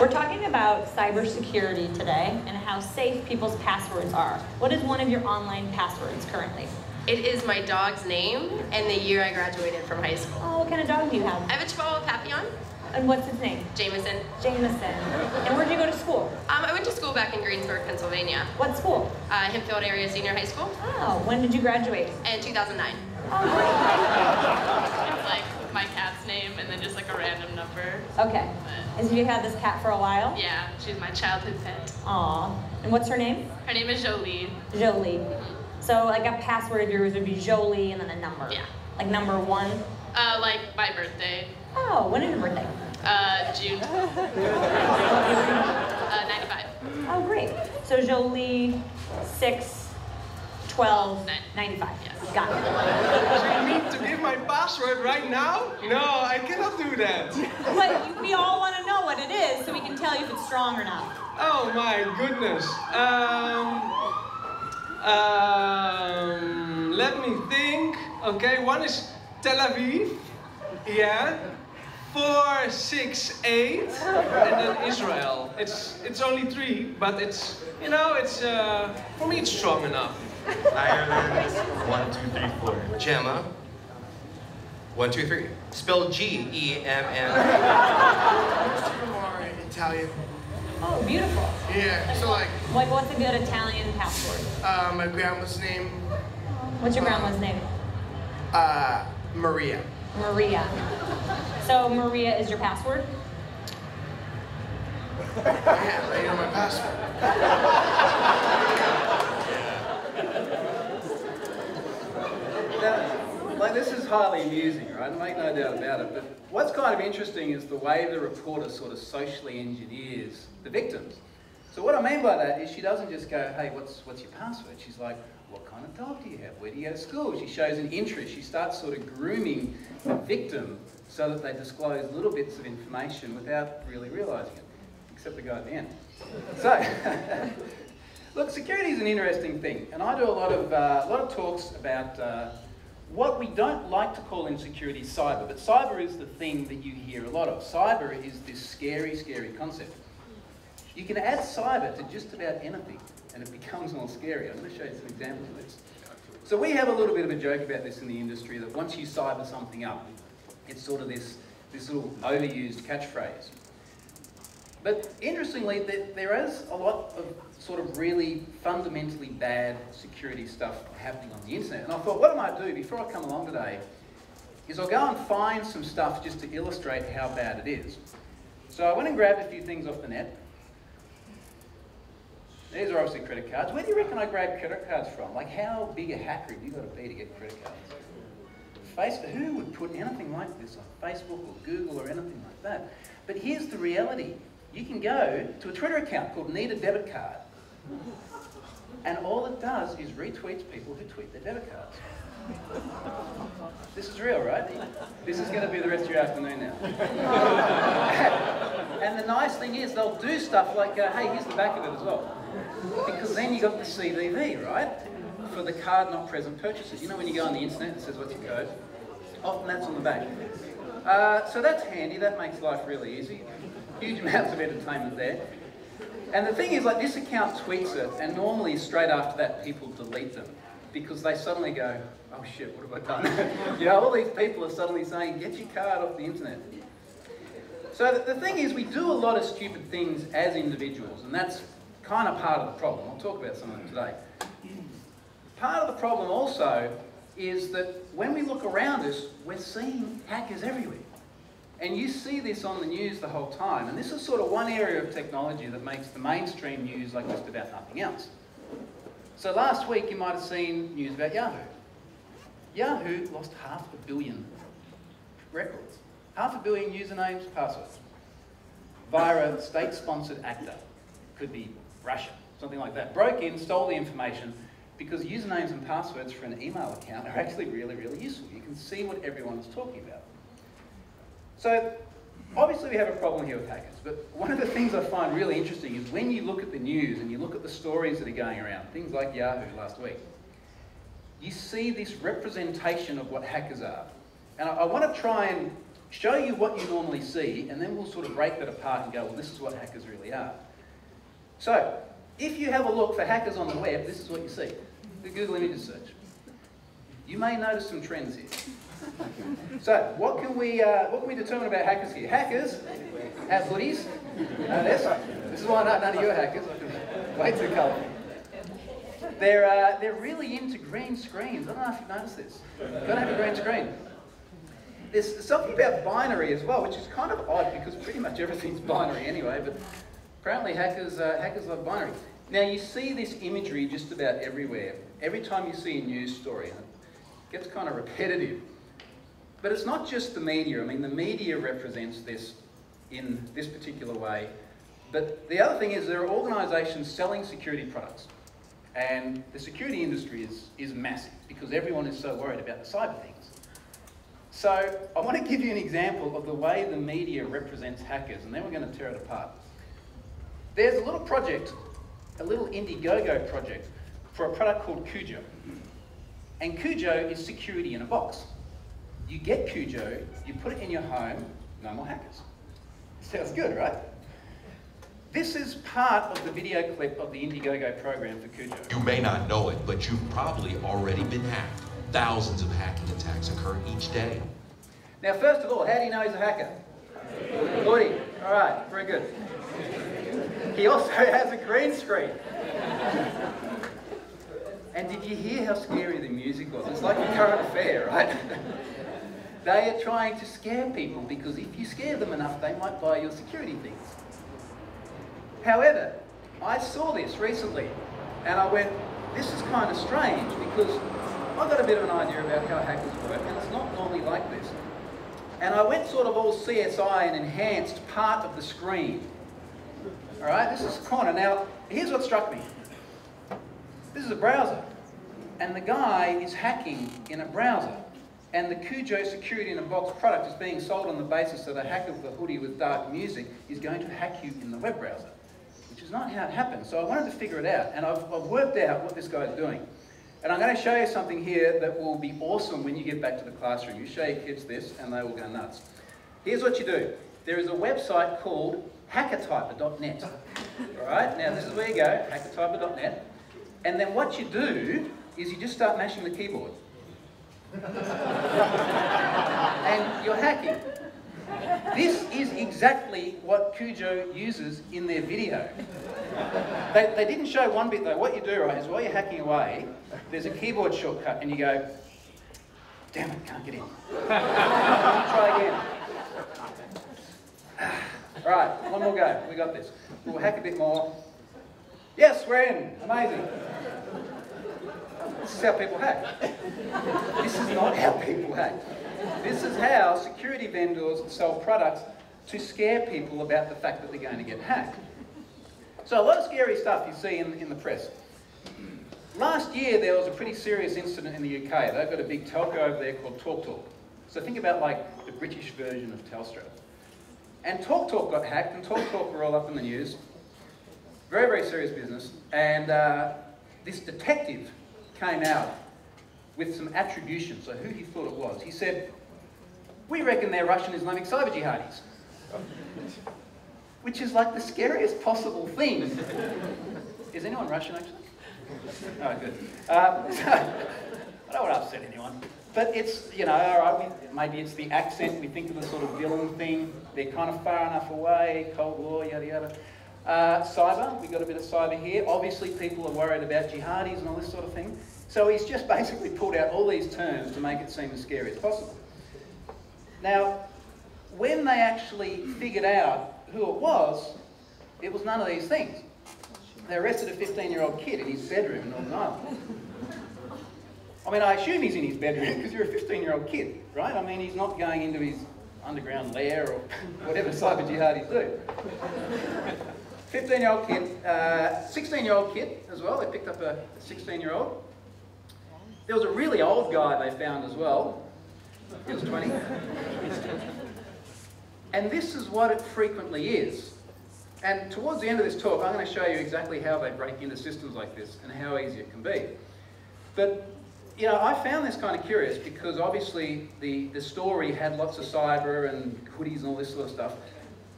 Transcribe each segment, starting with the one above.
We're talking about cybersecurity today and how safe people's passwords are. What is one of your online passwords currently? It is my dog's name and the year I graduated from high school. Oh, what kind of dog do you have? I have a Chihuahua Papillon, And what's his name? Jameson. Jameson. And where'd you go to school? Um, I went to school back in Greensburg, Pennsylvania, What school? uh, Hempfield Area Senior High School, Oh, when did you graduate? in 2009. Oh, It's like my cat's name and then just like a random number. Okay. And so you had this cat for a while? Yeah, she's my childhood pet. Aw. And what's her name? Her name is Jolie. Jolie. So like a password of yours would be Jolie and then a number. Yeah. Like number one. Uh, like my birthday, Oh, when is your birthday? uh, June uh, 95. Oh, great. So Jolie, 6, 12, 95. Yes. Got it. Do you need to give my password right now? No, I cannot do that. But we all want to know what it is so we can tell you if it's strong or not. Oh my goodness. Um, um, let me think. Okay, one is Tel Aviv. Yeah. Four, six, eight, and then Israel. It's it's only three, but it's you know it's uh, for me it's strong enough. Ireland, one, two, three, four. Gemma, one, two, three. Spelled G E M M. Super more Italian. Oh, beautiful. Yeah, so like Like, what's a good Italian password? uh, my grandma's name, What's your grandma's name? uh, Maria. Maria. So Maria is your password? Yeah, right on my passport. Now, like this is highly amusing, right? Make no doubt about it. But what's kind of interesting is the way the reporter sort of socially engineers the victims. So what I mean by that is she doesn't just go, hey, what's, what's your password? She's like, what kind of dog do you have? Where do you go to school? She shows an interest. She starts sort of grooming the victim so that they disclose little bits of information without really realising it, except the guy at the end. So, look, security is an interesting thing, and I do a lot of, uh, a lot of talks about uh, what we don't like to call insecurity cyber, but cyber is the thing that you hear a lot of. Cyber is this scary, scary concept. You can add cyber to just about anything, and it becomes more scary. I'm going to show you some examples of this. So we have a little bit of a joke about this in the industry, that once you cyber something up, it's sort of this, this little overused catchphrase. But interestingly, there, there is a lot of sort of really fundamentally bad security stuff happening on the internet. And I thought, what I might do before I come along today is I'll go and find some stuff just to illustrate how bad it is. So I went and grabbed a few things off the net. These are obviously credit cards. Where do you reckon I grabbed credit cards from? Like, how big a hacker have you got to be to get credit cards? Facebook, who would put anything like this on Facebook or Google or anything like that? But here's the reality. You can go to a Twitter account called Need a Debit Card. And all it does is retweets people who tweet their debit cards. This is real, right? This is going to be the rest of your afternoon now. and the nice thing is they'll do stuff like, uh, hey, here's the back of it as well. Because then you got the CVV, right? For the card not present purchases. You know when you go on the internet, it says what's your code? Often that's on the back. Uh, so that's handy, that makes life really easy. Huge amounts of entertainment there. And the thing is, like, this account tweets it, and normally straight after that, people delete them because they suddenly go, oh shit, what have I done? you know, all these people are suddenly saying, get your card off the internet. So the, the thing is, we do a lot of stupid things as individuals, and that's kind of part of the problem. I'll talk about some of them today. Part of the problem also is that when we look around us, we're seeing hackers everywhere. And you see this on the news the whole time. And this is sort of one area of technology that makes the mainstream news like just about nothing else. So last week you might have seen news about Yahoo. Yahoo lost half a billion records. Half a billion usernames, passwords. Via a state-sponsored actor. Could be Russia, something like that. Broke in, stole the information, because usernames and passwords for an email account are actually really, really useful. You can see what everyone is talking about. So, obviously we have a problem here with hackers, but one of the things I find really interesting is when you look at the news and you look at the stories that are going around, things like Yahoo last week, you see this representation of what hackers are. And I, I want to try and show you what you normally see, and then we'll sort of break that apart and go, well, this is what hackers really are. So, if you have a look for hackers on the web, this is what you see. The Google image search. You may notice some trends here. So, what can we uh, what can we determine about hackers here? Hackers have hoodies. This? This is why not none of you are hackers. Way too colourful. They're uh, they're really into green screens. I don't know if you've noticed this. Gotta have a green screen. There's something about binary as well, which is kind of odd because pretty much everything's binary anyway. But apparently hackers uh, hackers love binary. Now you see this imagery just about everywhere. Every time you see a news story, it gets kind of repetitive. But it's not just the media. I mean, the media represents this in this particular way. But the other thing is there are organisations selling security products. And the security industry is, is massive because everyone is so worried about the cyber things. So I want to give you an example of the way the media represents hackers, and then we're going to tear it apart. There's a little project, a little Indiegogo project, for a product called Cujo. And Cujo is security in a box. You get Cujo, you put it in your home, no more hackers. Sounds good, right? This is part of the video clip of the Indiegogo program for Cujo. You may not know it, but you've probably already been hacked. Thousands of hacking attacks occur each day. Now, first of all, how do you know he's a hacker? Woody. All right, very good. He also has a green screen. And did you hear how scary the music was? It's like a current affair, right? they are trying to scare people because if you scare them enough, they might buy your security things. However, I saw this recently and I went, this is kind of strange because I got a bit of an idea about how hackers work and it's not normally like this. And I went sort of all CSI and enhanced part of the screen. All right, this is corner. Now, here's what struck me. This is a browser. And the guy is hacking in a browser. And the Cujo Security in a Box product is being sold on the basis that a hacker with a hoodie with dark music is going to hack you in the web browser, which is not how it happens. So I wanted to figure it out, and I've, I've worked out what this guy's doing. And I'm going to show you something here that will be awesome when you get back to the classroom. You show your kids this, and they will go nuts. Here's what you do. There is a website called hackertyper.net. All right, now this is where you go, hackertyper.net. And then what you do is you just start mashing the keyboard. And you're hacking. This is exactly what Cujo uses in their video. They, they didn't show one bit though. What you do, right, is while you're hacking away, there's a keyboard shortcut and you go, damn it, can't get in. Try again. All right, one more go. We got this. We'll hack a bit more. Yes, we're in. Amazing. This is how people hack. This is not how people hack. This is how security vendors sell products to scare people about the fact that they're going to get hacked. So a lot of scary stuff you see in, in the press. Last year there was a pretty serious incident in the UK. They've got a big telco over there called TalkTalk. So think about like the British version of Telstra. And TalkTalk got hacked and TalkTalk were all up in the news. Very, very serious business. And uh, this detective came out with some attribution, so who he thought it was. He said, we reckon they're Russian Islamic cyber jihadis. Which is like the scariest possible thing. Is anyone Russian actually? Oh, good. Uh, I don't want to upset anyone. But it's, you know, all right, we, maybe it's the accent, we think of the sort of villain thing, they're kind of far enough away, Cold War, yada yada. Uh, cyber, we got a bit of cyber here. Obviously people are worried about jihadis and all this sort of thing. So he's just basically pulled out all these terms to make it seem as scary as possible. Now, when they actually figured out who it was, it was none of these things. They arrested a 15-year-old kid in his bedroom in Northern Ireland. I mean, I assume he's in his bedroom because you're a 15-year-old kid, right? I mean, he's not going into his underground lair or whatever cyber jihadis do. 15-year-old kid, 16-year-old uh, kid as well. They picked up a 16-year-old. There was a really old guy they found as well. He was 20. and this is what it frequently is. And towards the end of this talk, I'm going to show you exactly how they break into systems like this and how easy it can be. But you know, I found this kind of curious because obviously the, the story had lots of cyber and hoodies and all this sort of stuff,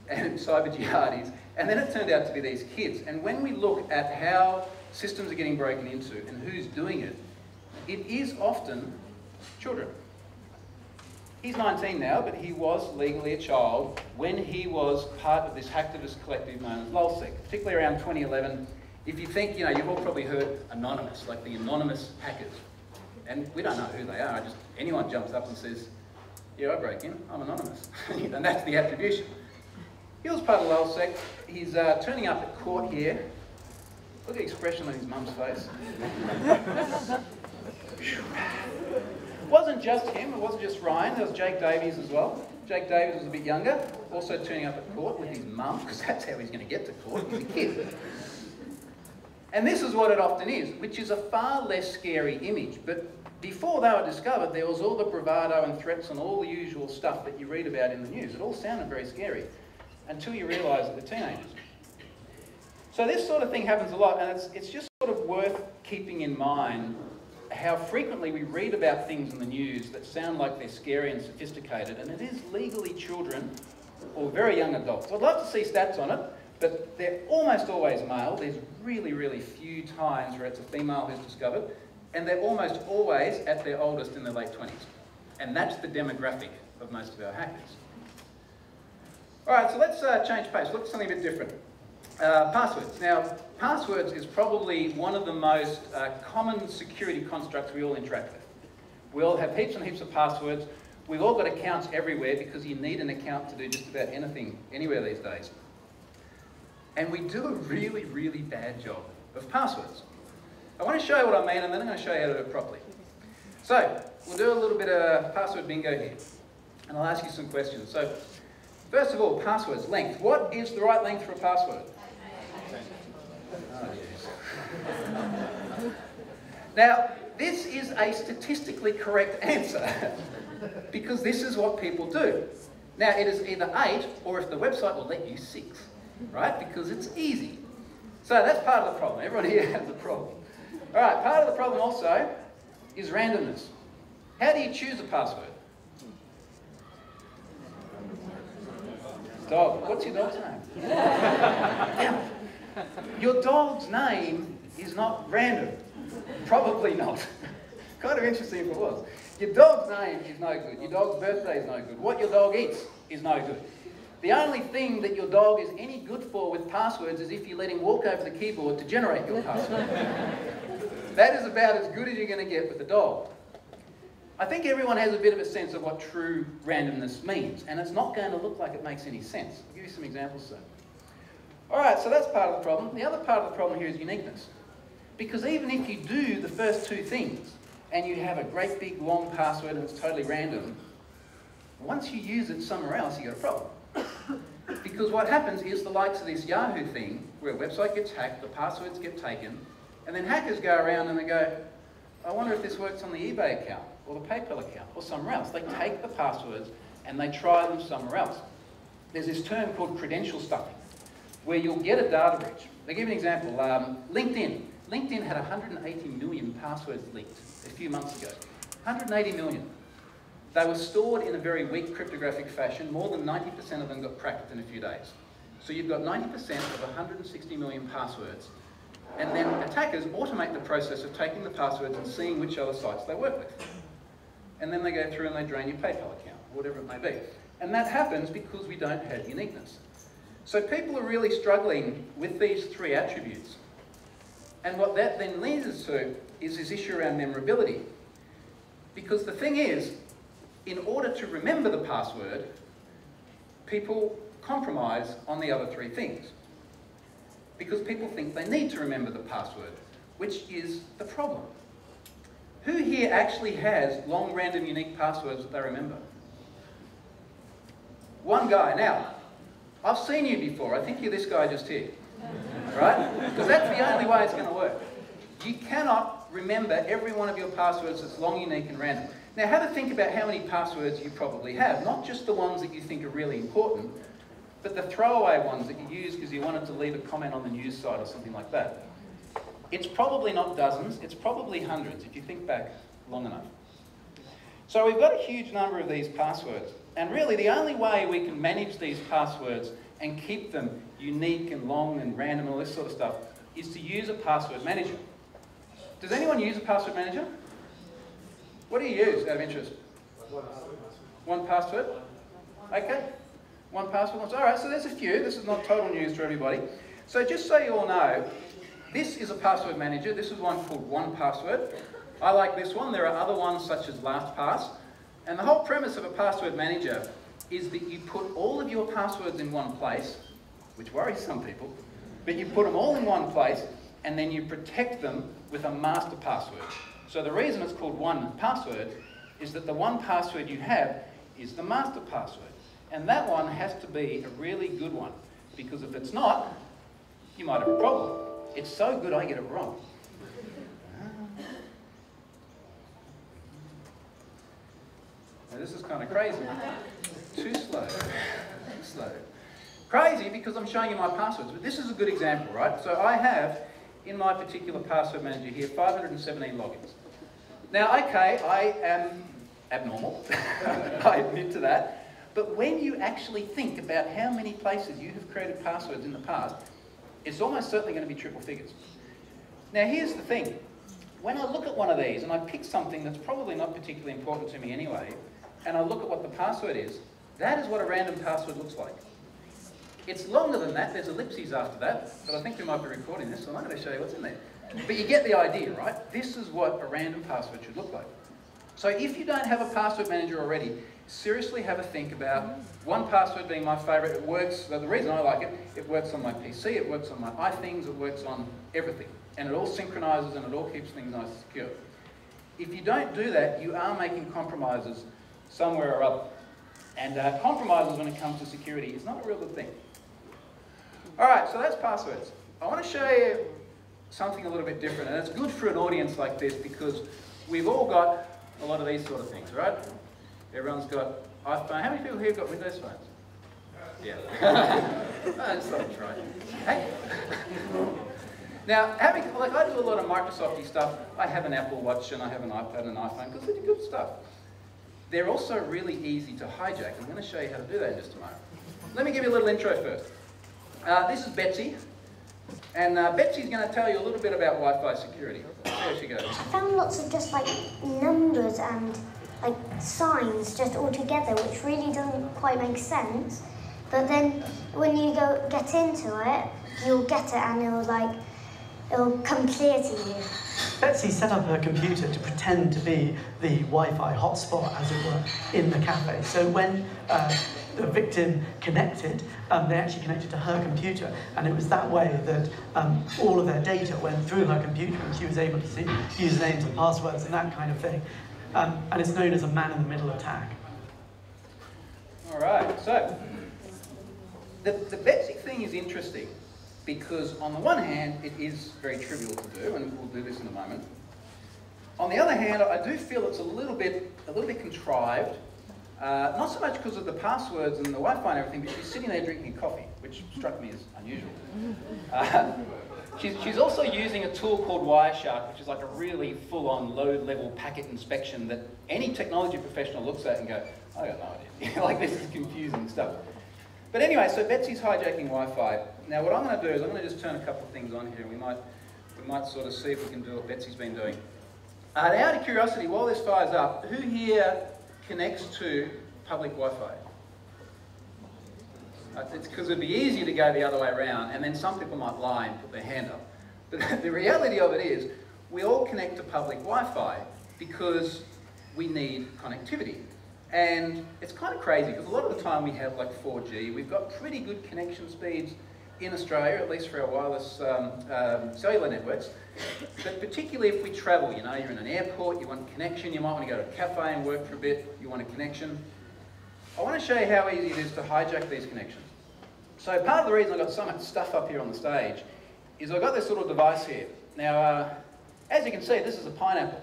and cyber jihadis, and then it turned out to be these kids. And when we look at how systems are getting broken into and who's doing it, it is often children. He's 19 now, but he was legally a child when he was part of this hacktivist collective known as LulzSec, particularly around 2011. If you think, you know, you've all probably heard anonymous, like the anonymous hackers. And we don't know who they are, just anyone jumps up and says, yeah, I break in, I'm anonymous. and that's the attribution. He was part of LulzSec. He's uh, turning up at court here. Look at the expression on his mum's face. It wasn't just him, it wasn't just Ryan, there was Jake Davis as well. Jake Davis was a bit younger, also turning up at court with his mum, because that's how he's going to get to court, he's a kid. And this is what it often is, which is a far less scary image. But before they were discovered, there was all the bravado and threats and all the usual stuff that you read about in the news. It all sounded very scary until you realise that they're teenagers. So this sort of thing happens a lot, and it's, it's just sort of worth keeping in mind how frequently we read about things in the news that sound like they're scary and sophisticated, and it is legally children or very young adults. I'd love to see stats on it, but they're almost always male. There's really, really few times where it's a female who's discovered, and they're almost always at their oldest in their late 20s. And that's the demographic of most of our hackers. All right, so let's uh, change pace. Look at something a bit different. Uh, passwords. Now, passwords is probably one of the most uh, common security constructs we all interact with. We all have heaps and heaps of passwords. We've all got accounts everywhere because you need an account to do just about anything anywhere these days. And we do a really, really bad job of passwords. I want to show you what I mean and then I'm going to show you how to do it properly. So, we'll do a little bit of password bingo here. And I'll ask you some questions. So, first of all, passwords, length. What is the right length for a password? now, this is a statistically correct answer because this is what people do. Now, it is either 8 or if the website will let you 6, right? Because it's easy. So that's part of the problem. Everyone here has a problem. All right, part of the problem also is randomness. How do you choose a password? Dog. What's your dog's name? Your dog's name is not random. Probably not. kind of interesting if it was. Your dog's name is no good. Your dog's birthday is no good. What your dog eats is no good. The only thing that your dog is any good for with passwords is if you let him walk over the keyboard to generate your password. that is about as good as you're going to get with a dog. I think everyone has a bit of a sense of what true randomness means, and it's not going to look like it makes any sense. I'll give you some examples soon. All right, so that's part of the problem. The other part of the problem here is uniqueness. Because even if you do the first two things, and you have a great big long password and it's totally random, once you use it somewhere else, you got a problem. because what happens is the likes of this Yahoo thing, where a website gets hacked, the passwords get taken, and then hackers go around and they go, I wonder if this works on the eBay account, or the PayPal account, or somewhere else. They take the passwords and they try them somewhere else. There's this term called credential stuffing where you'll get a data breach. I'll give you an example. Um, LinkedIn. LinkedIn had 180 million passwords leaked a few months ago. 180 million. They were stored in a very weak cryptographic fashion. More than 90% of them got cracked in a few days. So you've got 90% of 160 million passwords. And then attackers automate the process of taking the passwords and seeing which other sites they work with. And then they go through and they drain your PayPal account, whatever it may be. And that happens because we don't have uniqueness. So people are really struggling with these three attributes. And what that then leads us to is this issue around memorability. Because the thing is, in order to remember the password, people compromise on the other three things. Because people think they need to remember the password, which is the problem. Who here actually has long, random, unique passwords that they remember? One guy. Now, I've seen you before. I think you're this guy just here. Right? Because that's the only way it's going to work. You cannot remember every one of your passwords that's long, unique, and random. Now, have a think about how many passwords you probably have. Not just the ones that you think are really important, but the throwaway ones that you use because you wanted to leave a comment on the news site or something like that. It's probably not dozens, it's probably hundreds if you think back long enough. So we've got a huge number of these passwords. And really the only way we can manage these passwords and keep them unique and long and random and all this sort of stuff is to use a password manager. Does anyone use a password manager? What do you use out of interest? One password? Okay. One password. All right, so there's a few. This is not total news to everybody. So just so you all know, this is a password manager. This is one called 1Password. I like this one. There are other ones such as LastPass. And the whole premise of a password manager is that you put all of your passwords in one place, which worries some people, but you put them all in one place and then you protect them with a master password. So the reason it's called 1Password is that the one password you have is the master password. And that one has to be a really good one because if it's not, you might have a problem. It's so good I get it wrong. Now, this is kind of crazy. Too slow. Too slow. Crazy because I'm showing you my passwords, but this is a good example, right? So I have, in my particular password manager here, 517 logins. Now, okay, I am abnormal. I admit to that. But when you actually think about how many places you have created passwords in the past, it's almost certainly going to be triple figures. Now, here's the thing. When I look at one of these and I pick something that's probably not particularly important to me anyway, and I look at what the password is, that is what a random password looks like. It's longer than that, there's ellipses after that, but I think we might be recording this, so I'm not going to show you what's in there. But you get the idea, right? This is what a random password should look like. So if you don't have a password manager already, seriously have a think about 1Password being my favorite. It works, the reason I like it, it works on my PC, it works on my iThings, it works on everything. And it all synchronizes and it all keeps things nice and secure. If you don't do that, you are making compromises somewhere or other. And uh, compromises when it comes to security is not a real good thing. All right, so that's passwords. I want to show you something a little bit different, and it's good for an audience like this because we've all got a lot of these sort of things, right? Everyone's got iPhone. How many people here have got Windows phones? Yeah. That's not right. Hey. Now, having, like I do a lot of Microsofty stuff. I have an Apple Watch and I have an iPad and an iPhone because they're good stuff. They're also really easy to hijack. I'm going to show you how to do that in just a moment. Let me give you a little intro first. Uh, this is Betsy. And uh, Betsy's going to tell you a little bit about Wi-Fi security. There she goes. I found lots of just like numbers and like signs just all together, which really doesn't quite make sense. But then when you go get into it, you'll get it and it'll like it'll come clear to you. Betsy set up her computer to pretend to be the Wi-Fi hotspot, as it were, in the cafe. So when uh, the victim connected, um, they actually connected to her computer, and it was that way that um, all of their data went through her computer, and she was able to see usernames and passwords and that kind of thing. Um, and it's known as a man-in-the-middle attack. All right, so the, the Betsy thing is interesting because on the one hand, it is very trivial to do, and we'll do this in a moment. On the other hand, I do feel it's a little bit, a little bit contrived, uh, not so much because of the passwords and the Wi-Fi and everything, but she's sitting there drinking coffee, which struck me as unusual. Uh, she's, she's also using a tool called Wireshark, which is like a really full-on low-level packet inspection that any technology professional looks at and go, I got no idea. like, this is confusing stuff. But anyway, so Betsy's hijacking Wi-Fi. Now what I'm going to do is I'm going to just turn a couple of things on here. and We might, we might sort of see if we can do what Betsy's been doing. Uh, out of curiosity, while this fire's up, who here connects to public Wi-Fi? It's because it'd be easier to go the other way around, and then some people might lie and put their hand up. But the reality of it is, we all connect to public Wi-Fi because we need connectivity. And it's kind of crazy because a lot of the time we have like 4G. We've got pretty good connection speeds in Australia, at least for our wireless um, um, cellular networks. But particularly if we travel, you know, you're in an airport, you want connection, you might want to go to a cafe and work for a bit, you want a connection. I want to show you how easy it is to hijack these connections. So part of the reason I've got so much stuff up here on the stage is I've got this little device here. Now, uh, as you can see, this is a pineapple.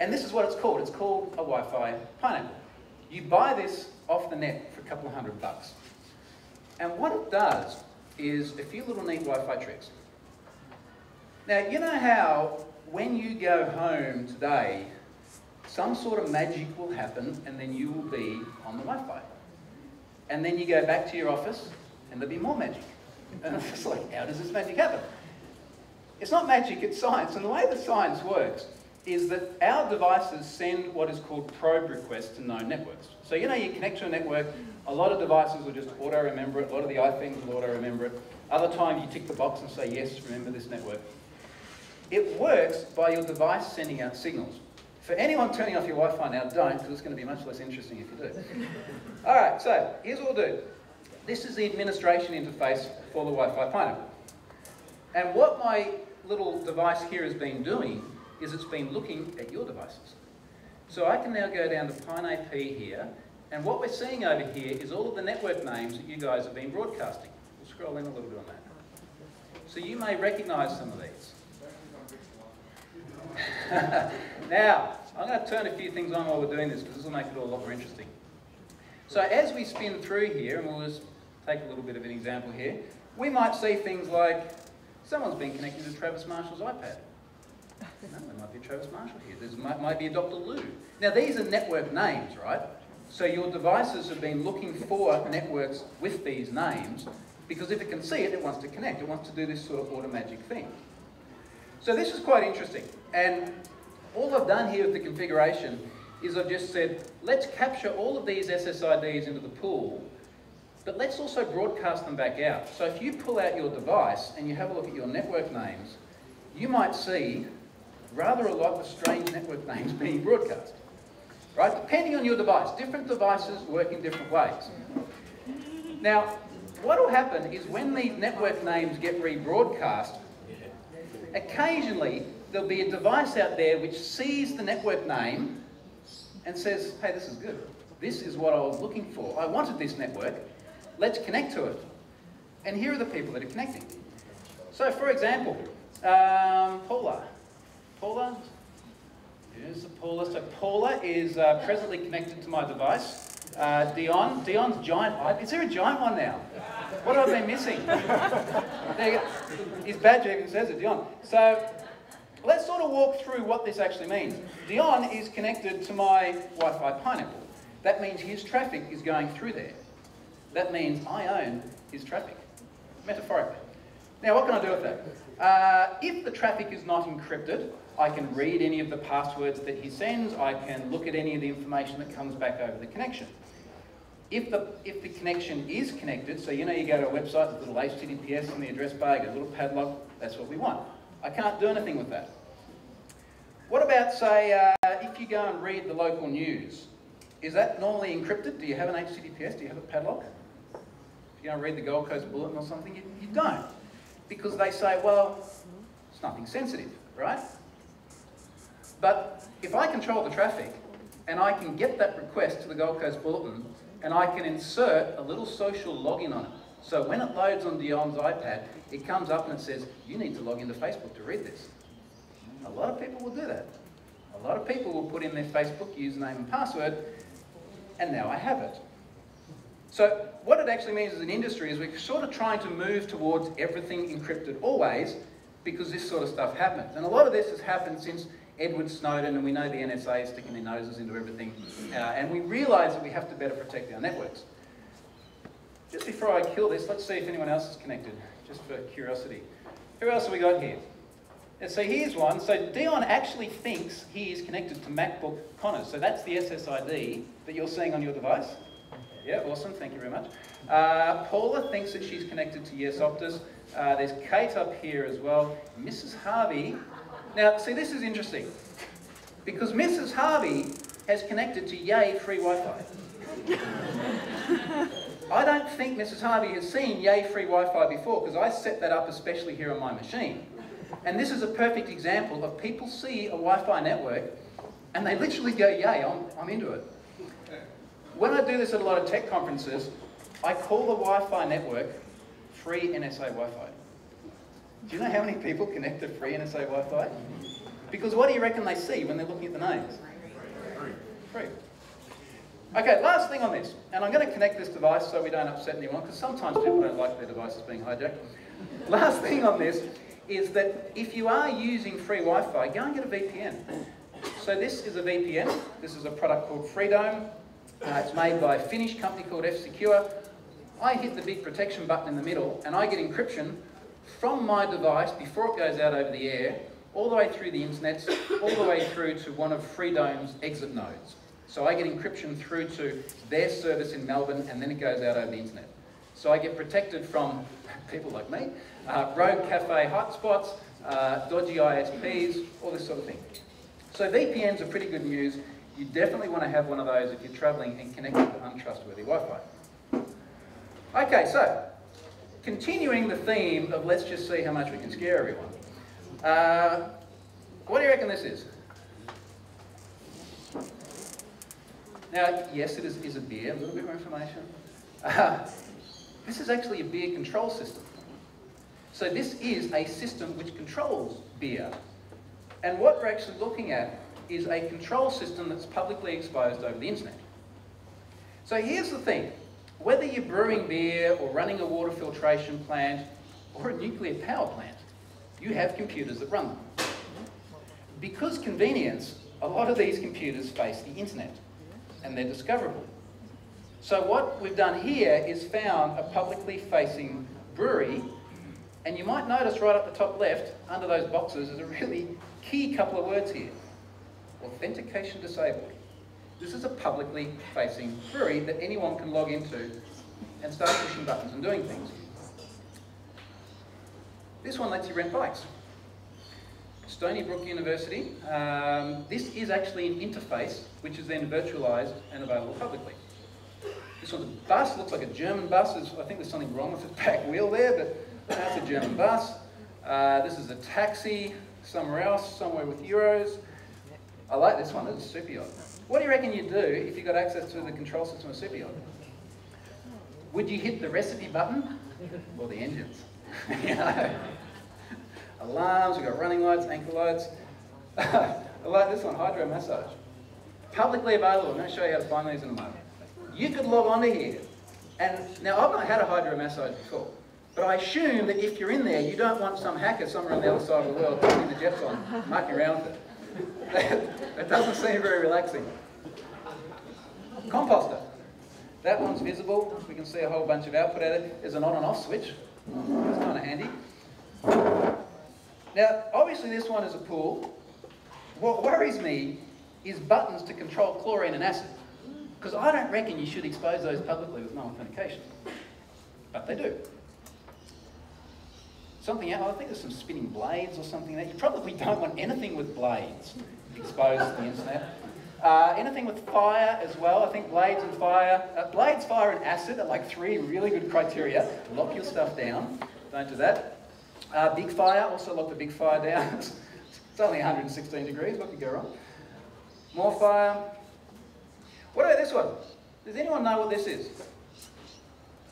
And this is what it's called. It's called a Wi-Fi pineapple. You buy this off the net for a couple of hundred bucks. And what it does is a few little neat Wi-Fi tricks. Now, you know how when you go home today some sort of magic will happen and then you will be on the Wi-Fi. And then you go back to your office and there'll be more magic. And it's like, how does this magic happen? It's not magic, it's science. And the way the science works is that our devices send what is called probe requests to known networks. So you know you connect to a network, a lot of devices will just auto-remember it, a lot of the iThings will auto-remember it. Other times you tick the box and say, yes, remember this network. It works by your device sending out signals. For anyone turning off your Wi-Fi now, don't, because it's going to be much less interesting if you do. All right, so here's what we'll do. This is the administration interface for the Wi-Fi Pineapple. And what my little device here has been doing is it's been looking at your devices. So I can now go down to PineAP here, and what we're seeing over here is all of the network names that you guys have been broadcasting. We'll scroll in a little bit on that. So you may recognise some of these. now, I'm going to turn a few things on while we're doing this because this will make it all a lot more interesting. So as we spin through here, and we'll just take a little bit of an example here, we might see things like someone's been connected to Travis Marshall's iPad. No, there might be a Travis Marshall here. There might, might be a Dr. Lou. Now these are network names, right? So your devices have been looking for networks with these names because if it can see it, it wants to connect. It wants to do this sort of automagic thing. So this is quite interesting. And all I've done here with the configuration is I've just said, let's capture all of these SSIDs into the pool, but let's also broadcast them back out. So if you pull out your device and you have a look at your network names, you might see rather a lot of strange network names being broadcast. Right? Depending on your device. Different devices work in different ways. Now, what will happen is when these network names get rebroadcast, occasionally there'll be a device out there which sees the network name and says, hey, this is good. This is what I was looking for. I wanted this network. Let's connect to it. And here are the people that are connecting. So for example, um, Paula. Paula? Here's Paula. So Paula is uh, presently connected to my device. Uh, Dion, Dion's giant. Is there a giant one now? What have I been missing? His badge even says it, Dion. So let's sort of walk through what this actually means. Dion is connected to my Wi-Fi Pineapple. That means his traffic is going through there. That means I own his traffic, metaphorically. Now, what can I do with that? Uh, if the traffic is not encrypted, I can read any of the passwords that he sends. I can look at any of the information that comes back over the connection. If the, if the connection is connected, so you know you go to a website, there's a little HTTPS on the address bar, you a little padlock, that's what we want. I can't do anything with that. What about, say, uh, if you go and read the local news? Is that normally encrypted? Do you have an HTTPS? Do you have a padlock? If you go and read the Gold Coast Bulletin or something, you, you don't. Because they say, well, it's nothing sensitive, right? But if I control the traffic and I can get that request to the Gold Coast Bulletin and I can insert a little social login on it. So when it loads on Dion's iPad, it comes up and it says, you need to log into Facebook to read this. A lot of people will do that. A lot of people will put in their Facebook username and password, and now I have it. So what it actually means as an industry is we're sort of trying to move towards everything encrypted always, because this sort of stuff happens. And a lot of this has happened since Edward Snowden, and we know the NSA is sticking their noses into everything, uh, and we realise that we have to better protect our networks. Just before I kill this, let's see if anyone else is connected, just for curiosity. Who else have we got here? And so here's one. So Dion actually thinks he is connected to MacBook Connors. So that's the SSID that you're seeing on your device. Yeah, awesome. Thank you very much. Uh, Paula thinks that she's connected to Yes Optus. Uh, there's Kate up here as well. Mrs. Harvey. Now, see, this is interesting because Mrs. Harvey has connected to Yay free Wi-Fi. I don't think Mrs. Harvey has seen Yay free Wi-Fi before because I set that up especially here on my machine. And this is a perfect example of people see a Wi-Fi network and they literally go, yay, I'm, I'm into it. When I do this at a lot of tech conferences, I call the Wi-Fi network free NSA Wi-Fi. Do you know how many people connect to free NSA Wi-Fi? Because what do you reckon they see when they're looking at the names? Free. Free. Okay, last thing on this, and I'm going to connect this device so we don't upset anyone, because sometimes people don't like their devices being hijacked. Last thing on this is that if you are using free Wi-Fi, go and get a VPN. So this is a VPN. This is a product called Freedome. Uh, it's made by a Finnish company called F-Secure. I hit the big protection button in the middle and I get encryption from my device before it goes out over the air, all the way through the internet, all the way through to one of Freedome's exit nodes. So I get encryption through to their service in Melbourne and then it goes out over the internet. So I get protected from people like me, uh, rogue cafe hotspots, uh, dodgy ISPs, all this sort of thing. So VPNs are pretty good news. You definitely want to have one of those if you're traveling and connected to untrustworthy Wi-Fi. Okay, so continuing the theme of let's just see how much we can scare everyone. Uh, what do you reckon this is? Now, yes, it is, is a beer, a little bit more information. Uh, this is actually a beer control system. So this is a system which controls beer. And what we're actually looking at is a control system that's publicly exposed over the internet. So here's the thing. Whether you're brewing beer or running a water filtration plant or a nuclear power plant, you have computers that run them. Because convenience, a lot of these computers face the internet and they're discoverable. So what we've done here is found a publicly facing brewery and you might notice right up the top left, under those boxes, is a really key couple of words here. Authentication disabled. This is a publicly facing brewery that anyone can log into and start pushing buttons and doing things. This one lets you rent bikes. Stony Brook University. Um, this is actually an interface which is then virtualized and available publicly. This one's a bus, looks like a German bus. There's, I think there's something wrong with the back wheel there, but that's a German bus. Uh, this is a taxi somewhere else, somewhere with Euros. I like this one, this is super yacht. What do you reckon you'd do if you got access to the control system of super yacht? Would you hit the recipe button or the engines? you know? Alarms, we've got running lights, anchor lights. I like this one, hydro massage. Publicly available, I'm going to show you how to find these in a moment. You could log onto here, and now I've not had a hydro massage before, but I assume that if you're in there, you don't want some hacker somewhere on the other side of the world putting the jets on, mucking around with it. It doesn't seem very relaxing. Composter. That one's visible. We can see a whole bunch of output at it. There's an on and off switch. That's kind of handy. Now, obviously this one is a pool. What worries me is buttons to control chlorine and acid. Because I don't reckon you should expose those publicly with no authentication. But they do. Something else, I think there's some spinning blades or something that you probably don't want anything with blades exposed the internet. Uh, anything with fire as well. I think blades and fire. Uh, blades, fire, and acid are like three really good criteria. Lock your stuff down. Don't do that. Uh, big fire, also lock the big fire down. it's only 116 degrees. What could go wrong? More fire. What about this one? Does anyone know what this is?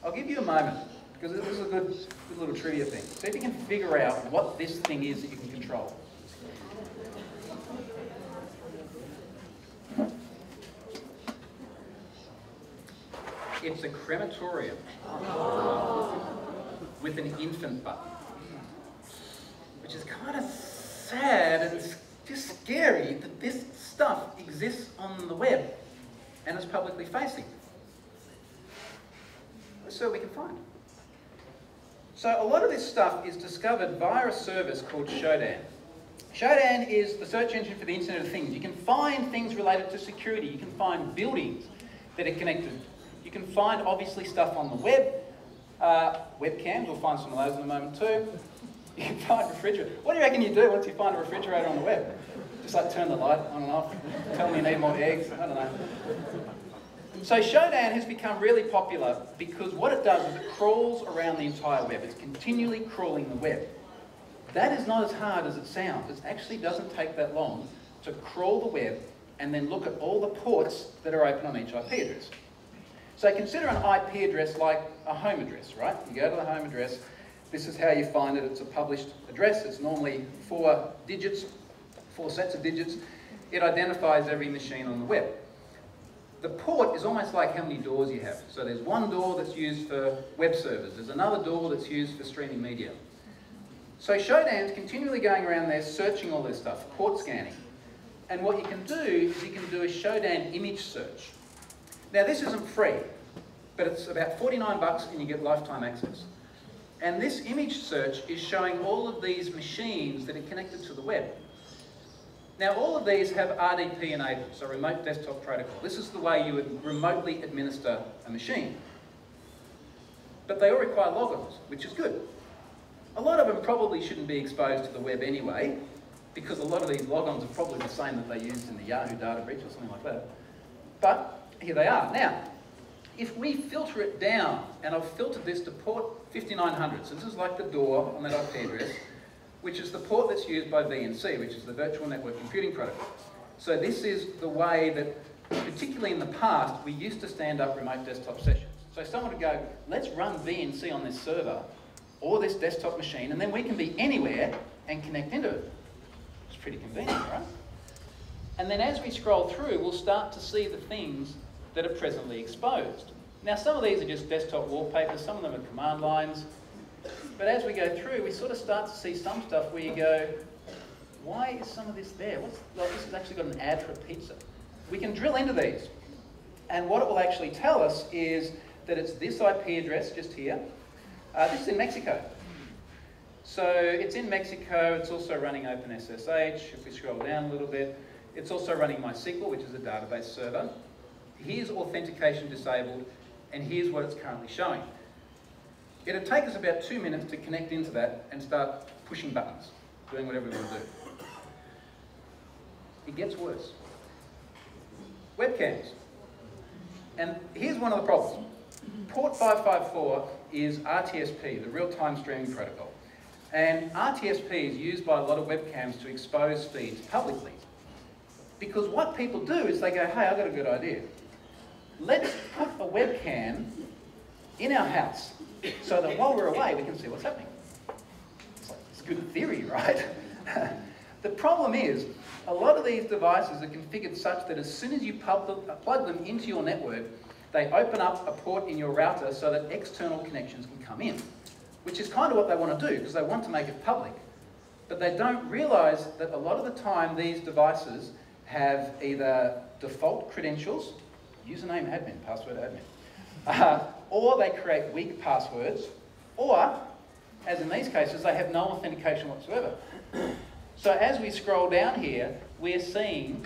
I'll give you a moment because this is a good, good little trivia thing. See if you can figure out what this thing is that you can control. It's a crematorium with an infant button, which is kind of sad and just scary that this stuff exists on the web and is publicly facing. Let's see what we can find. So a lot of this stuff is discovered via a service called Shodan. Shodan is the search engine for the Internet of Things. You can find things related to security. You can find buildings that are connected. You can find, obviously, stuff on the web. Uh, webcams, we'll find some of those in a moment too. You can find refrigerators. What do you reckon you do once you find a refrigerator on the web? Just like turn the light on and off, tell me you need more eggs, I don't know. So Shodan has become really popular because what it does is it crawls around the entire web. It's continually crawling the web. That is not as hard as it sounds. It actually doesn't take that long to crawl the web and then look at all the ports that are open on each IP address. So consider an IP address like a home address, right? You go to the home address, this is how you find it. It's a published address. It's normally four digits, four sets of digits. It identifies every machine on the web. The port is almost like how many doors you have. So there's one door that's used for web servers. There's another door that's used for streaming media. So Shodan's continually going around there searching all this stuff, port scanning. And what you can do is you can do a Shodan image search. Now this isn't free, but it's about 49 bucks and you get lifetime access. And this image search is showing all of these machines that are connected to the web. Now all of these have RDP enabled, so remote desktop protocol. This is the way you would remotely administer a machine. But they all require logons, which is good. A lot of them probably shouldn't be exposed to the web anyway, because a lot of these logons are probably the same that they used in the Yahoo data breach or something like that. But here they are. Now, if we filter it down, and I've filtered this to port 5900, so this is like the door on that IP address, which is the port that's used by VNC, which is the Virtual Network Computing Protocol. So this is the way that, particularly in the past, we used to stand up remote desktop sessions. So someone would go, let's run VNC on this server or this desktop machine, and then we can be anywhere and connect into it. It's pretty convenient, right? And then as we scroll through, we'll start to see the things that are presently exposed. Now, some of these are just desktop wallpapers, some of them are command lines. But as we go through, we sort of start to see some stuff where you go, why is some of this there? What's, well, this has actually got an ad for a pizza. We can drill into these. And what it will actually tell us is that it's this IP address just here. Uh, this is in Mexico. So it's in Mexico, it's also running OpenSSH. If we scroll down a little bit, it's also running MySQL, which is a database server. Here's authentication disabled, and here's what it's currently showing. It'll take us about two minutes to connect into that and start pushing buttons, doing whatever we want to do. It gets worse. Webcams. And here's one of the problems. Port 554 is RTSP, the real-time streaming protocol. And RTSP is used by a lot of webcams to expose feeds publicly. Because what people do is they go, hey, I've got a good idea. Let's put a webcam in our house so that while we're away, we can see what's happening. It's, like, it's good theory, right? the problem is, a lot of these devices are configured such that as soon as you plug them into your network, they open up a port in your router so that external connections can come in, which is kind of what they want to do because they want to make it public. But they don't realize that a lot of the time these devices have either default credentials, username admin, password admin, uh, or they create weak passwords, or, as in these cases, they have no authentication whatsoever. so as we scroll down here, we're seeing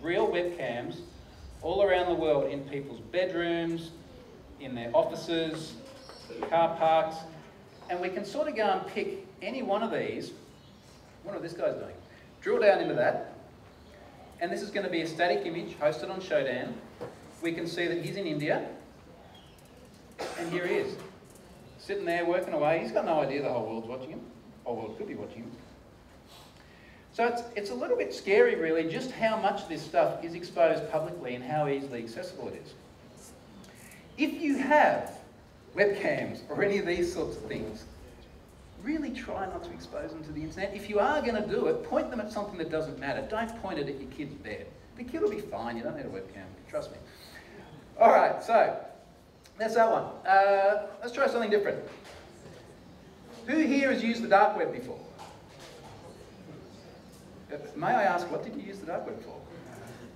real webcams all around the world in people's bedrooms, in their offices, car parks, and we can sort of go and pick any one of these. What are this guy's doing? Drill down into that, and this is going to be a static image hosted on Shodan. We can see that he's in India, and here he is, sitting there working away. He's got no idea the whole world's watching him, or world could be watching him. So it's, it's a little bit scary, really, just how much this stuff is exposed publicly and how easily accessible it is. If you have webcams or any of these sorts of things, really try not to expose them to the internet. If you are going to do it, point them at something that doesn't matter. Don't point it at your kid's bed. The kid will be fine. You don't need a webcam. Trust me. All right, so that's that one. Uh, let's try something different. Who here has used the dark web before? Uh, may I ask, what did you use the dark web for?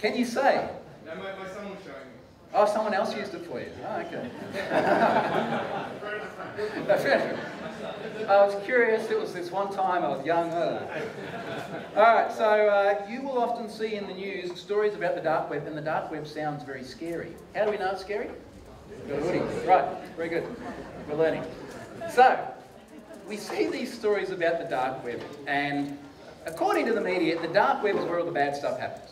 Can you say? No, my, my son was showing me. Oh, someone else used it for you. Oh, okay. I was curious. It was this one time I was young. All right, so uh, you will often see in the news stories about the dark web, and the dark web sounds very scary. How do we know it's scary? Right, very good. We're learning. So, we see these stories about the dark web, and according to the media, the dark web is where all the bad stuff happens.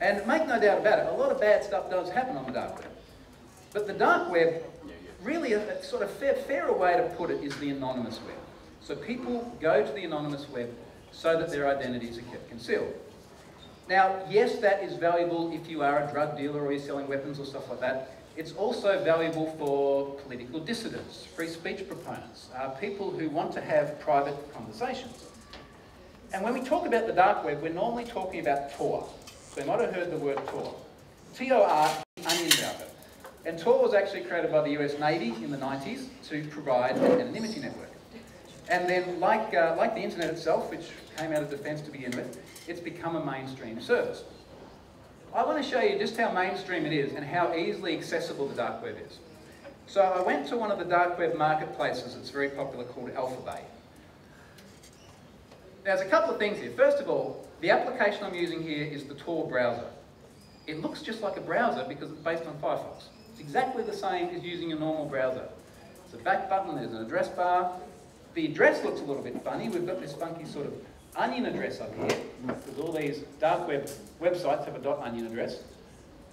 And make no doubt about it, a lot of bad stuff does happen on the dark web. But the dark web, really a, a sort of fair, fairer way to put it is the anonymous web. So people go to the anonymous web so that their identities are kept concealed. Now, yes, that is valuable if you are a drug dealer or you're selling weapons or stuff like that. It's also valuable for political dissidents, free speech proponents, uh, people who want to have private conversations. And when we talk about the dark web, we're normally talking about Tor. You might have heard the word Tor. T-O-R, onion router. And Tor was actually created by the US Navy in the 90s to provide an anonymity network. And then, like, uh, like the internet itself, which came out of defence to begin with, it's become a mainstream service. I want to show you just how mainstream it is and how easily accessible the dark web is. So I went to one of the dark web marketplaces that's very popular called Alphabay. Now, There's a couple of things here. First of all, the application I'm using here is the Tor browser. It looks just like a browser because it's based on Firefox. It's exactly the same as using a normal browser. There's a back button, there's an address bar. The address looks a little bit funny. We've got this funky sort of onion address up here, because all these dark web websites have a dot .onion address.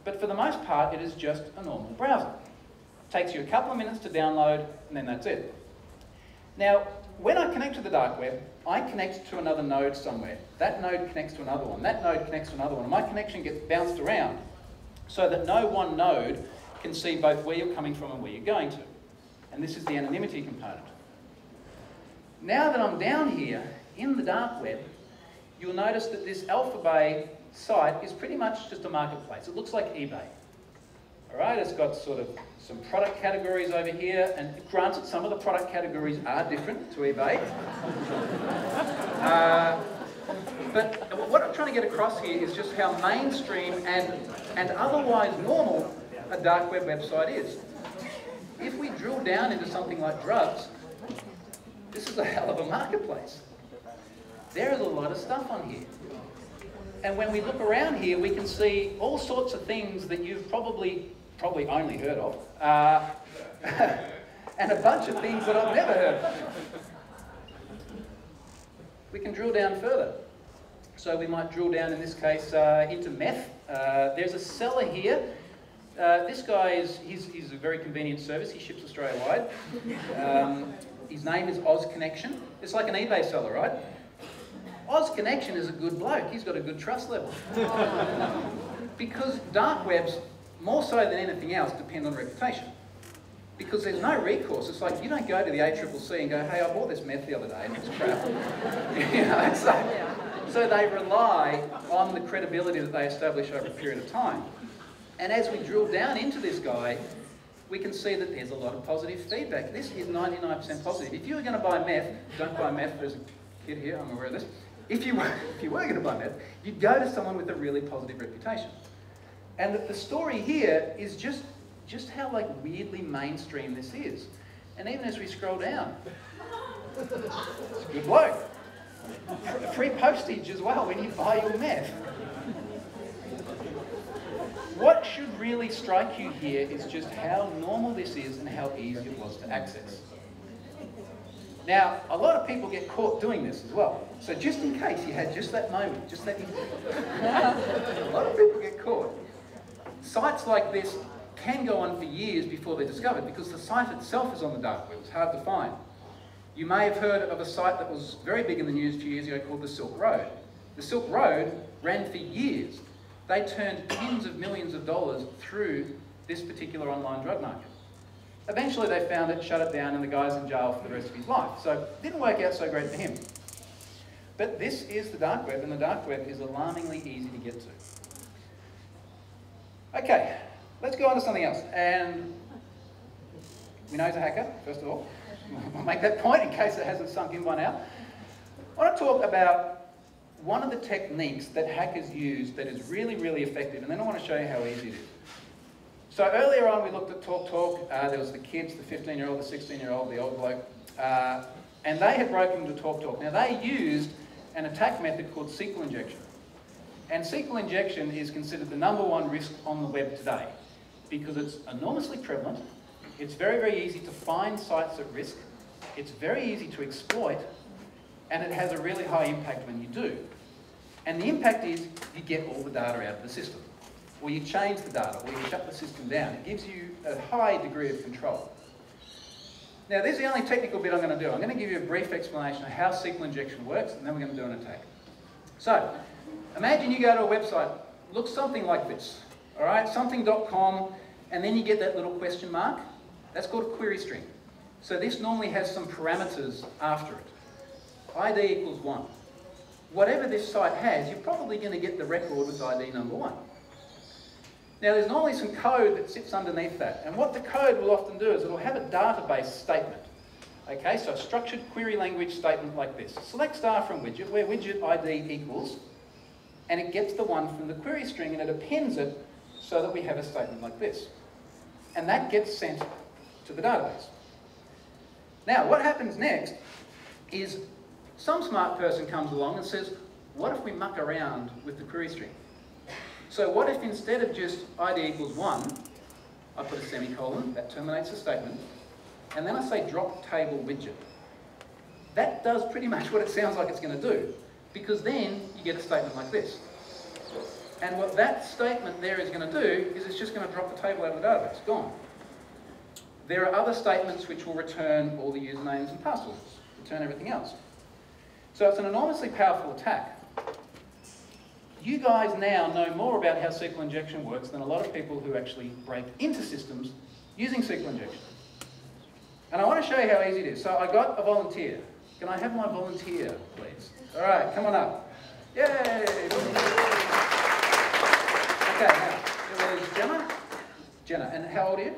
But for the most part, it is just a normal browser. It takes you a couple of minutes to download, and then that's it. Now, when I connect to the dark web, I connect to another node somewhere. That node connects to another one. That node connects to another one. And my connection gets bounced around so that no one node can see both where you're coming from and where you're going to. And this is the anonymity component. Now that I'm down here in the dark web, you'll notice that this Alphabay site is pretty much just a marketplace. It looks like eBay. All right, it's got sort of some product categories over here, and granted, some of the product categories are different to eBay. Uh, but what I'm trying to get across here is just how mainstream and, and otherwise normal a dark web website is. If we drill down into something like drugs, this is a hell of a marketplace. There is a lot of stuff on here. And when we look around here, we can see all sorts of things that you've probably, probably only heard of, uh, and a bunch of things that I've never heard of. We can drill down further. So we might drill down, in this case, uh, into meth. Uh, there's a seller here. Uh, this guy is he's, he's, a very convenient service. He ships Australia-wide. Um, his name is Oz Connection. It's like an eBay seller, right? Oz Connection is a good bloke. He's got a good trust level. because dark webs, more so than anything else, depend on reputation. Because there's no recourse. It's like you don't go to the ACCC and go, hey, I bought this meth the other day and it's crap. you know, so, so they rely on the credibility that they establish over a period of time. And as we drill down into this guy, we can see that there's a lot of positive feedback. This is 99% positive. If you were going to buy meth, don't buy meth, there's a kid here, I'm aware of this. If you were, if you were going to buy meth, you'd go to someone with a really positive reputation. And that the story here is just, just how like weirdly mainstream this is. And even as we scroll down, it's a good bloke. Free postage as well when you buy your meth. What should really strike you here is just how normal this is and how easy it was to access. Now, a lot of people get caught doing this as well. So just in case you had just that moment, just that a lot of people get caught. Sites like this can go on for years before they're discovered because the site itself is on the dark web. It's hard to find. You may have heard of a site that was very big in the news a few years ago called the Silk Road. The Silk Road ran for years. They turned tens of millions of dollars through this particular online drug market. Eventually they found it, shut it down, and the guy's in jail for the rest of his life. So it didn't work out so great for him. But this is the dark web, and the dark web is alarmingly easy to get to. Okay, let's go on to something else. And we know he's a hacker, first of all. I'll make that point in case it hasn't sunk in by now. I want to talk about one of the techniques that hackers use that is really, really effective, and then I want to show you how easy it is. So earlier on, we looked at Talk Talk. Uh, there was the kids, the 15-year-old, the 16-year-old, the old bloke, uh, and they had broken into Talk Talk. Now, they used an attack method called SQL injection. And SQL injection is considered the number one risk on the web today because it's enormously prevalent, it's very, very easy to find sites at risk, it's very easy to exploit, and it has a really high impact when you do. And the impact is you get all the data out of the system or you change the data, or you shut the system down. It gives you a high degree of control. Now, this is the only technical bit I'm going to do. I'm going to give you a brief explanation of how SQL injection works, and then we're going to do an attack. So, imagine you go to a website, looks something like this, all right, something.com, and then you get that little question mark. That's called a query string. So this normally has some parameters after it. ID equals 1. Whatever this site has, you're probably going to get the record with ID number 1. Now there's normally some code that sits underneath that. And what the code will often do is it will have a database statement. Okay, so a structured query language statement like this. Select star from widget where widget ID equals, and it gets the one from the query string and it appends it so that we have a statement like this. And that gets sent to the database. Now, what happens next is some smart person comes along and says, what if we muck around with the query string? So what if instead of just ID equals 1, I put a semicolon, that terminates the statement, and then I say drop table widget. That does pretty much what it sounds like it's going to do, because then you get a statement like this. And what that statement there is going to do is it's just going to drop the table out of the database, It's gone. There are other statements which will return all the usernames and passwords, return everything else. So it's an enormously powerful attack. You guys now know more about how SQL injection works than a lot of people who actually break into systems using SQL injection. And I want to show you how easy it is. So I got a volunteer. Can I have my volunteer, please? All right, come on up. Yay! Okay, now, was Gemma. Jenna, and how old are you?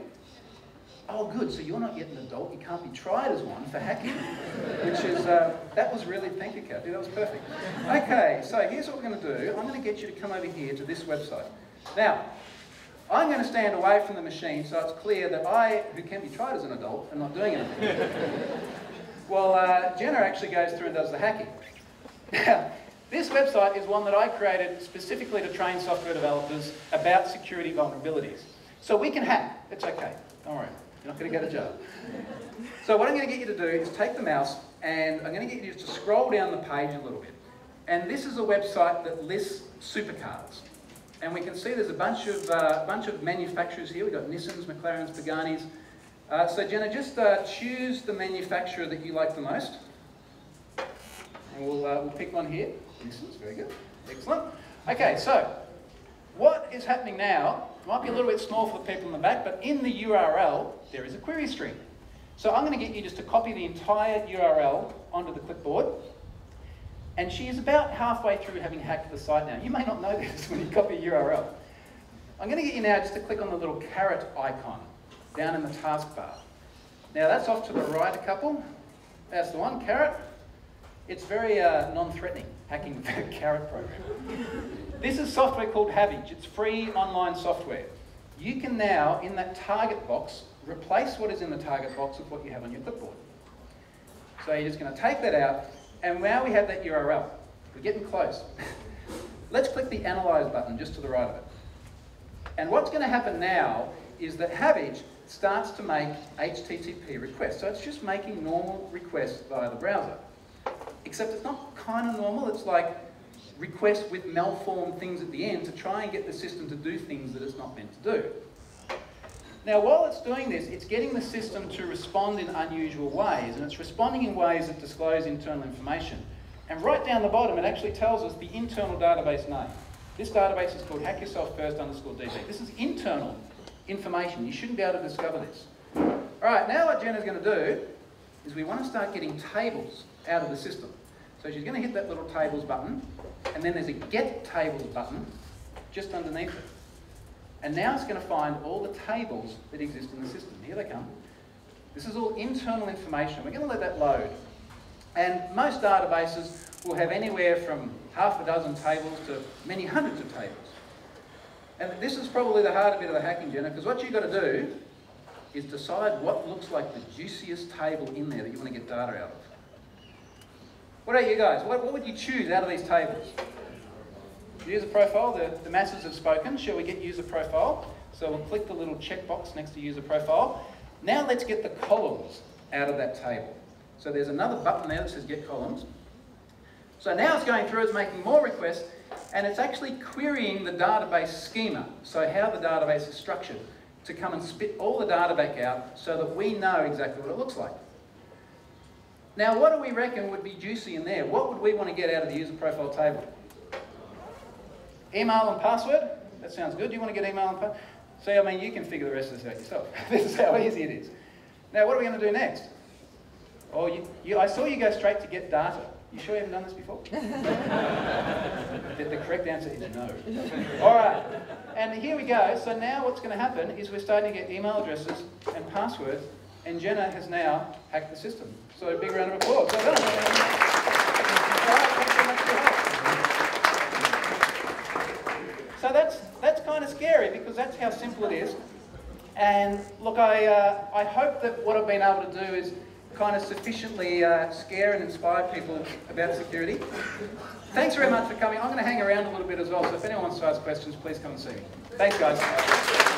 Oh, good. So you're not yet an adult. You can't be tried as one for hacking, which is uh, that was really thank you, Kathy. That was perfect. Okay, so here's what we're going to do. I'm going to get you to come over here to this website. Now, I'm going to stand away from the machine so it's clear that I, who can be tried as an adult, am not doing anything. Well, uh, Jenna actually goes through and does the hacking. Now, this website is one that I created specifically to train software developers about security vulnerabilities. So we can hack. It's okay. Don't worry. You're not going to get a job. So what I'm going to get you to do is take the mouse and I'm going to get you to scroll down the page a little bit. And this is a website that lists supercars. And we can see there's a bunch of, uh, bunch of manufacturers here. We've got Nissans, McLarens, Paganis. Uh, so Jenna, just uh, choose the manufacturer that you like the most. And we'll, uh, we'll pick one here. Nissans, very good. Excellent. Okay, so what is happening now might be a little bit small for the people in the back, but in the URL, there is a query string. So I'm going to get you just to copy the entire URL onto the clipboard. And she is about halfway through having hacked the site now. You may not know this when you copy a URL. I'm going to get you now just to click on the little carrot icon down in the taskbar. Now that's off to the right a couple. That's the one, carrot. It's very uh, non-threatening, hacking the carrot program. This is software called Havij. It's free online software. You can now, in that target box, replace what is in the target box with what you have on your clipboard. So you're just going to take that out, and now we have that URL. We're getting close. Let's click the Analyze button just to the right of it. And what's going to happen now is that Havij starts to make HTTP requests. So it's just making normal requests via the browser. Except it's not kind of normal, it's like request with malformed things at the end to try and get the system to do things that it's not meant to do. Now, while it's doing this, it's getting the system to respond in unusual ways, and it's responding in ways that disclose internal information. And right down the bottom, it actually tells us the internal database name. This database is called hackyourselffirst underscore DB. This is internal information. You shouldn't be able to discover this. All right, now what Jenna's going to do is we want to start getting tables out of the system. So she's going to hit that little tables button, and then there's a get tables button just underneath it. And now it's going to find all the tables that exist in the system. Here they come. This is all internal information. We're going to let that load. And most databases will have anywhere from half a dozen tables to many hundreds of tables. And this is probably the harder bit of the hacking, Jenna, because what you've got to do is decide what looks like the juiciest table in there that you want to get data out of. What about you guys? What, what would you choose out of these tables? User profile, the, the masses have spoken. Shall we get user profile? So we'll click the little checkbox next to user profile. Now let's get the columns out of that table. So there's another button there that says get columns. So now it's going through, it's making more requests, and it's actually querying the database schema, so how the database is structured, to come and spit all the data back out so that we know exactly what it looks like. Now, what do we reckon would be juicy in there? What would we want to get out of the user profile table? Email and password? That sounds good. Do you want to get email and password? See, I mean, you can figure the rest of this out yourself. this is how easy it is. Now, what are we going to do next? Oh, you, you, I saw you go straight to get data. You sure you haven't done this before? the, the correct answer is no. All right, and here we go. So now what's going to happen is we're starting to get email addresses and passwords and Jenna has now hacked the system. So a big round of applause. Well done. So that's, that's kind of scary because that's how simple it is. And look, I, uh, I hope that what I've been able to do is kind of sufficiently uh, scare and inspire people about security. Thanks very much for coming. I'm going to hang around a little bit as well, so if anyone wants to ask questions, please come and see me. Thanks, guys.